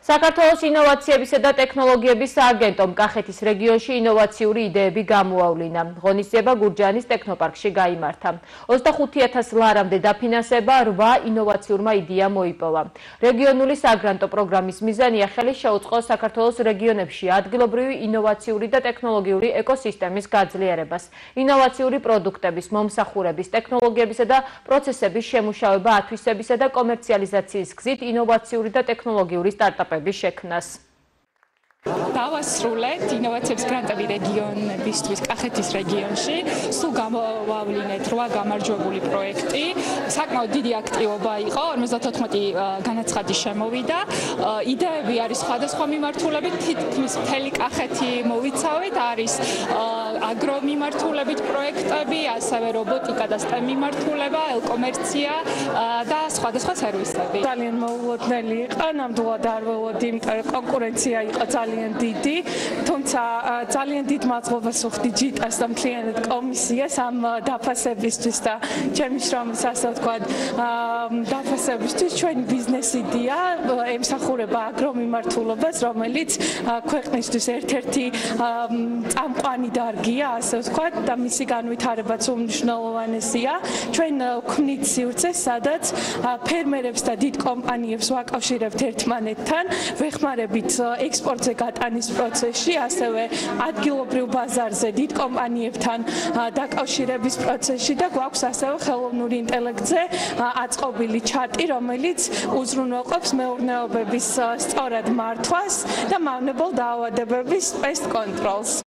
საქართველოს ინოვაციებისა და ტექნოლოგიების სააგენტომ კახეთის რეგიონში ინოვაციური იდეები გამოავლინა. ღონისძიება გურჯაანის ტექნოპარკში გაიმართა. 25000 ლარამდე დაფინანსება 8 ინოვაციურმა იდეამ მოიპოვა. რეგიონული საგრანტო პროგრამის მიზანია ხელი შეუწყოს საქართველოს რეგიონებში ადგილობრივი ინოვაციური და ტექნოლოგიური ეკოსისტემის გაძლიერებას, ინოვაციური პროდუქტების მომსახურების, ტექნოლოგიებისა და პროცესების შემუშავება, ათვისებისა და კომერციალიზაციის გზით ინოვაციური და ტექნოლოგიური пообещай к нас. დავასრულეთ ინოვაციების გრანტები რეგიონებისთვის კახეთის რეგიონში. სულ გამოვავლინეთ 8 გამარჯვებული პროექტი. საკმაოდ დიდი აქტივობა იყო, 54 განაცხადი შემოვიდა. იდეები არის სხვადასხვა მიმართულებით, თითქმის მთელი კახეთი მოვიცავეთ, არის აგრომიმართულებით პროექტები, ასევე რობოტიკა და STEM მიმართულება, ელკომერცია და სხვადასხვა სერვისები. ძალიან მოულოდნელი იყო, ნამდვილად არ ველოდი, იმიტომ რომ კონკურენცია იყო ძალიან დიდი, თუმცა ძალიან დიდ მადლობას ვუხდი ჯიტას და მთლიანად კომისიას ამ დაფასებისთვის და ჩემი შრომის ასე ვთქვათ, დაფასებისთვის ჩვენი ბიზნეს იდეა ემსახურება აგრომიმართულობას, რომელიც ქვეყნისთვის ერთ-ერთი წამყვანი დარგია ასე ვთქვათ, და მისი განვითარებაც უმნიშვნელოვანესია. ჩვენ ვქმნით სივრცეს, სადაც ფერმერებს და დიდ კომპანიებს ვაკავშირებთ ერთმანეთთან, ვეხმარებით ექსპორტზე გატანის პროცესში, ასევე ადგილობრივ ბაზარზე დიდ კომპანიებთან დაკავშირების პროცესში და გვაქვს ასევე ხელოვნური ინტელექტზე აწყობილი ჩატი, რომელიც უზრუნველყოფს მეურნეობების სწორად მართვას და მავნებელ დაავადებების პესტ კონტროლს.